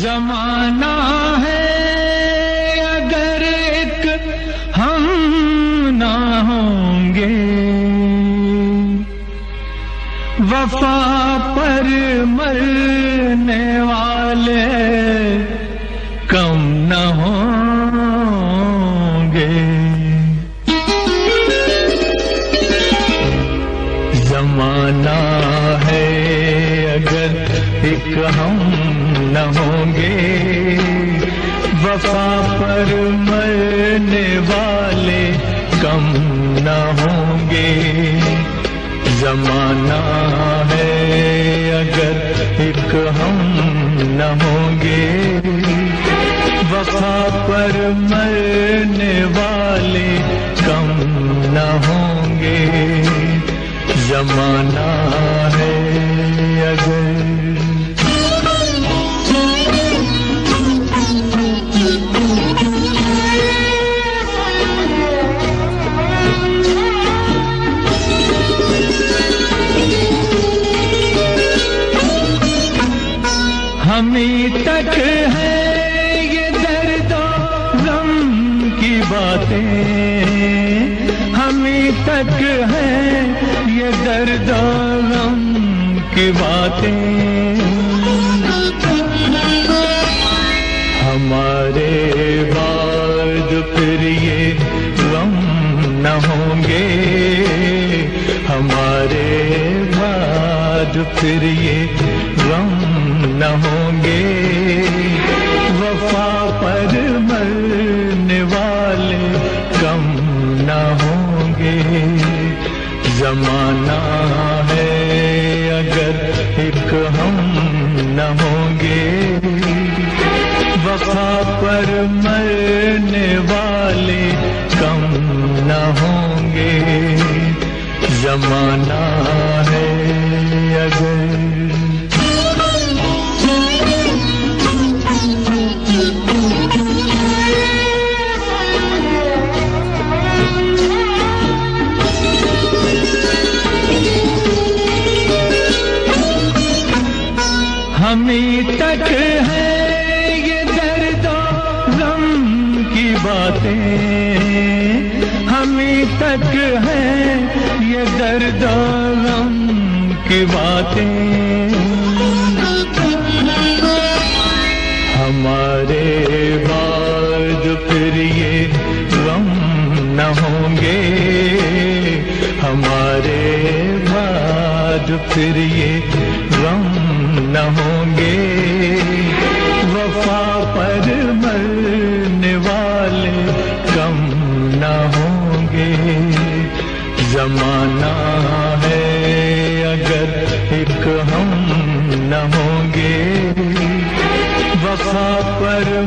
زمانہ ہے اگر ایک ہم نہ ہوں گے وفا پر مرنے ایک ہم نہ ہوں گے۔ وفا پر مرنے والے کم نہ ہوں گے۔ زمانہ ہے اگر ایک ہم نہ ہوں گے۔ وفا پر مرنے والے کم نہ ہوں گے۔ زمانہ ہمیں تک ہے یہ درد غم کی باتیں ہمیں تک ہے یہ درد غم کی باتیں ہمارے بعد پھر یہ غم نہ ہوں گے ہمارے بعد پھر یہ غم نہ ہوں گے۔ وفا پر مرنے والے کم نہ ہوں گے۔ زمانہ ہے اگر ایک ہم نہ ہوں گے۔ وفا پر مرنے والے کم نہ ہوں گے۔ زمانہ ہمیں تک ہے یہ درد و غم کی باتیں۔ ہمیں تک ہے یہ درد و غم کی باتیں۔ ہمارے بعد پھر یہ غم نہ ہوں گے۔ ہمارے بعد پھر یہ غم نہ ہوں گے۔ وفا پر مرنے والے کم نہ ہوں گے۔ زمانہ ہے اگر ایک ہم نہ ہوں گے۔ وفا پر